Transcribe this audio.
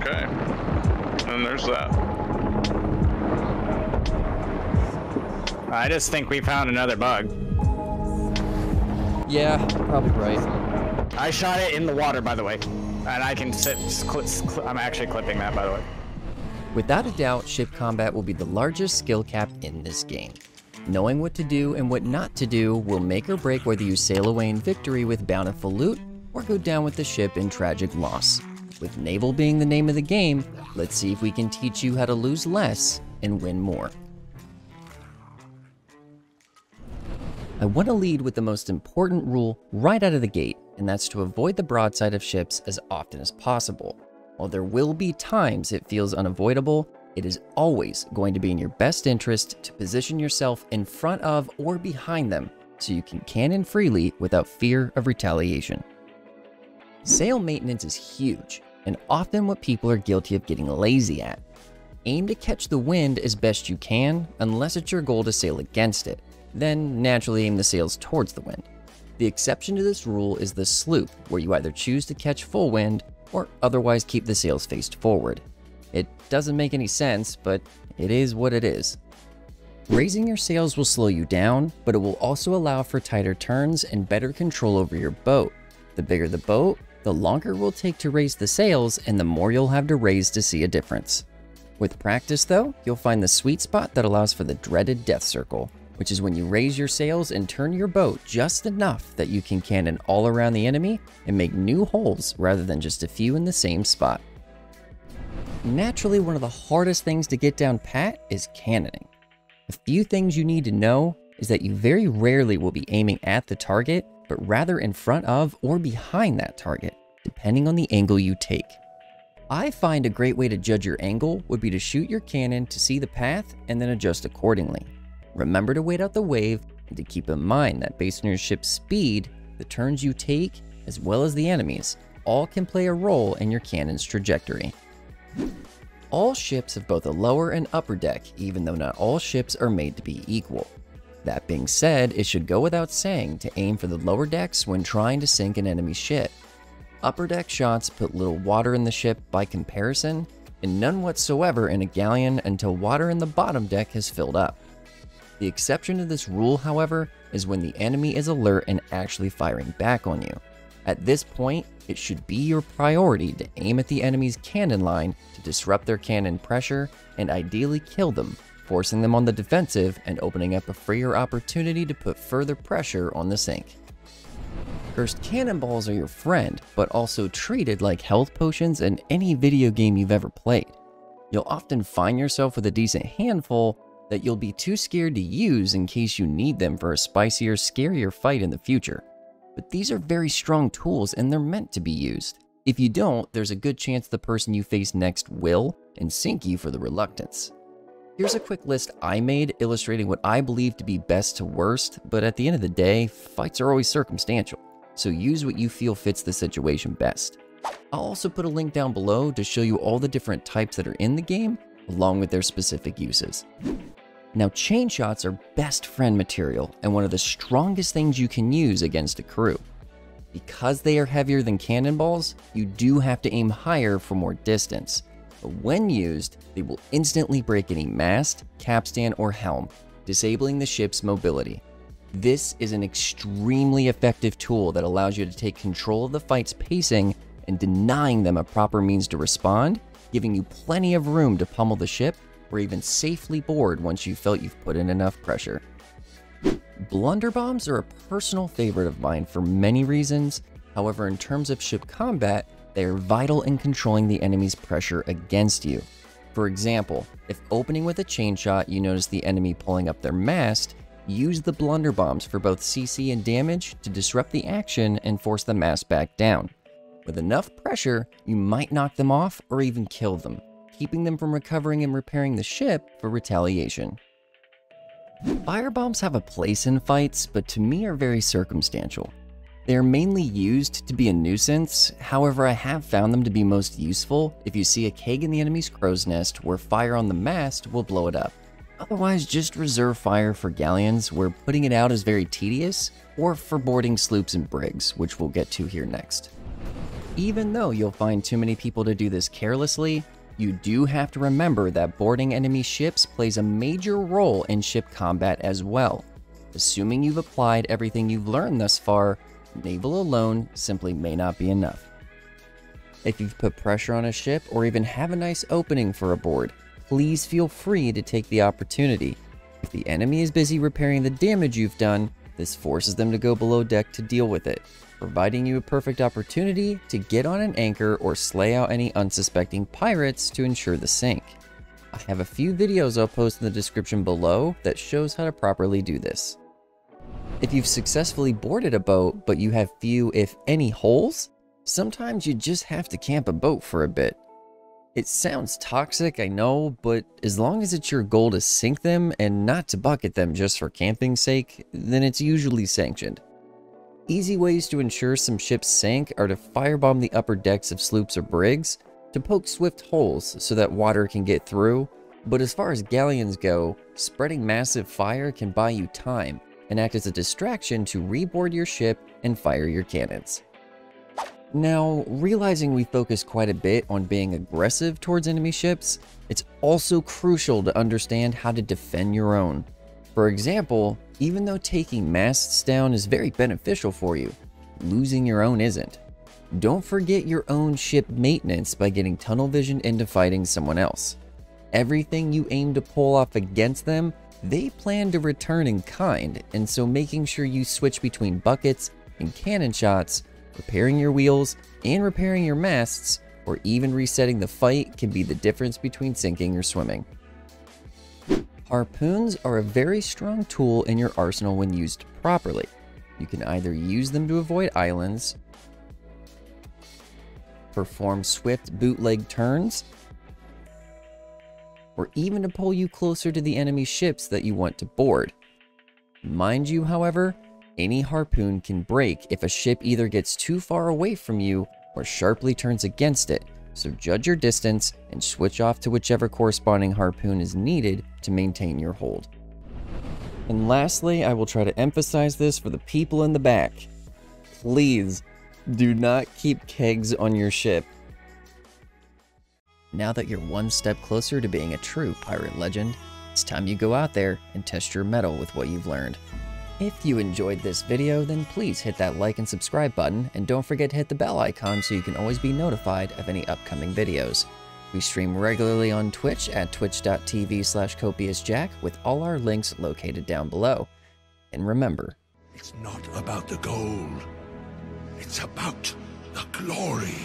Okay. And there's that. I just think we found another bug. Yeah, probably right. I shot it in the water, by the way. And I can sit. Cl cl I'm actually clipping that, by the way. Without a doubt, ship combat will be the largest skill cap in this game. Knowing what to do and what not to do will make or break whether you sail away in victory with bountiful loot or go down with the ship in tragic loss. With naval being the name of the game, let's see if we can teach you how to lose less and win more. I want to lead with the most important rule right out of the gate, and that's to avoid the broadside of ships as often as possible. While there will be times it feels unavoidable, it is always going to be in your best interest to position yourself in front of or behind them so you can cannon freely without fear of retaliation. Sail maintenance is huge, and often what people are guilty of getting lazy at. Aim to catch the wind as best you can, unless it's your goal to sail against it. Then naturally aim the sails towards the wind. The exception to this rule is the sloop, where you either choose to catch full wind or otherwise keep the sails faced forward. It doesn't make any sense, but it is what it is. Raising your sails will slow you down, but it will also allow for tighter turns and better control over your boat. The bigger the boat, the longer will take to raise the sails and the more you'll have to raise to see a difference. With practice though, you'll find the sweet spot that allows for the dreaded death circle, which is when you raise your sails and turn your boat just enough that you can cannon all around the enemy and make new holes rather than just a few in the same spot. Naturally, one of the hardest things to get down pat is cannoning. A few things you need to know is that you very rarely will be aiming at the target, but rather in front of or behind that target, depending on the angle you take. I find a great way to judge your angle would be to shoot your cannon to see the path and then adjust accordingly. Remember to wait out the wave and to keep in mind that based on your ship's speed, the turns you take, as well as the enemies, all can play a role in your cannon's trajectory. All ships have both a lower and upper deck, even though not all ships are made to be equal. That being said, it should go without saying to aim for the lower decks when trying to sink an enemy ship. Upper deck shots put little water in the ship by comparison, and none whatsoever in a galleon until water in the bottom deck has filled up. The exception to this rule, however, is when the enemy is alert and actually firing back on you. At this point, it should be your priority to aim at the enemy's cannon line to disrupt their cannon pressure and ideally kill them, forcing them on the defensive and opening up a freer opportunity to put further pressure on the sink. Cursed cannonballs are your friend, but also treated like health potions in any video game you've ever played. You'll often find yourself with a decent handful that you'll be too scared to use in case you need them for a spicier, scarier fight in the future but these are very strong tools and they're meant to be used. If you don't, there's a good chance the person you face next will, and sink you for the reluctance. Here's a quick list I made illustrating what I believe to be best to worst, but at the end of the day, fights are always circumstantial, so use what you feel fits the situation best. I'll also put a link down below to show you all the different types that are in the game, along with their specific uses. Now, chain shots are best friend material and one of the strongest things you can use against a crew. Because they are heavier than cannonballs, you do have to aim higher for more distance. But when used, they will instantly break any mast, capstan, or helm, disabling the ship's mobility. This is an extremely effective tool that allows you to take control of the fight's pacing and denying them a proper means to respond, giving you plenty of room to pummel the ship or even safely board once you felt you've put in enough pressure. Blunderbombs are a personal favorite of mine for many reasons, however in terms of ship combat, they are vital in controlling the enemy's pressure against you. For example, if opening with a chain shot you notice the enemy pulling up their mast, use the blunderbombs for both CC and damage to disrupt the action and force the mast back down. With enough pressure, you might knock them off or even kill them keeping them from recovering and repairing the ship for retaliation. Firebombs have a place in fights, but to me are very circumstantial. They are mainly used to be a nuisance, however I have found them to be most useful if you see a keg in the enemy's crow's nest where fire on the mast will blow it up. Otherwise, just reserve fire for galleons where putting it out is very tedious, or for boarding sloops and brigs, which we'll get to here next. Even though you'll find too many people to do this carelessly, you do have to remember that boarding enemy ships plays a major role in ship combat as well. Assuming you've applied everything you've learned thus far, naval alone simply may not be enough. If you've put pressure on a ship or even have a nice opening for a board, please feel free to take the opportunity. If the enemy is busy repairing the damage you've done, this forces them to go below deck to deal with it, providing you a perfect opportunity to get on an anchor or slay out any unsuspecting pirates to ensure the sink. I have a few videos I'll post in the description below that shows how to properly do this. If you've successfully boarded a boat but you have few if any holes, sometimes you just have to camp a boat for a bit. It sounds toxic, I know, but as long as it's your goal to sink them and not to bucket them just for camping's sake, then it's usually sanctioned. Easy ways to ensure some ships sink are to firebomb the upper decks of sloops or brigs, to poke swift holes so that water can get through, but as far as galleons go, spreading massive fire can buy you time and act as a distraction to reboard your ship and fire your cannons. Now, realizing we focus quite a bit on being aggressive towards enemy ships, it's also crucial to understand how to defend your own. For example, even though taking masts down is very beneficial for you, losing your own isn't. Don't forget your own ship maintenance by getting tunnel vision into fighting someone else. Everything you aim to pull off against them, they plan to return in kind, and so making sure you switch between buckets and cannon shots repairing your wheels, and repairing your masts, or even resetting the fight can be the difference between sinking or swimming. Harpoons are a very strong tool in your arsenal when used properly. You can either use them to avoid islands, perform swift bootleg turns, or even to pull you closer to the enemy ships that you want to board. Mind you, however, any harpoon can break if a ship either gets too far away from you or sharply turns against it, so judge your distance and switch off to whichever corresponding harpoon is needed to maintain your hold. And lastly, I will try to emphasize this for the people in the back. Please, do not keep kegs on your ship. Now that you're one step closer to being a true pirate legend, it's time you go out there and test your mettle with what you've learned. If you enjoyed this video, then please hit that like and subscribe button, and don't forget to hit the bell icon so you can always be notified of any upcoming videos. We stream regularly on Twitch at twitch.tv slash copiousjack with all our links located down below. And remember, it's not about the gold, it's about the glory.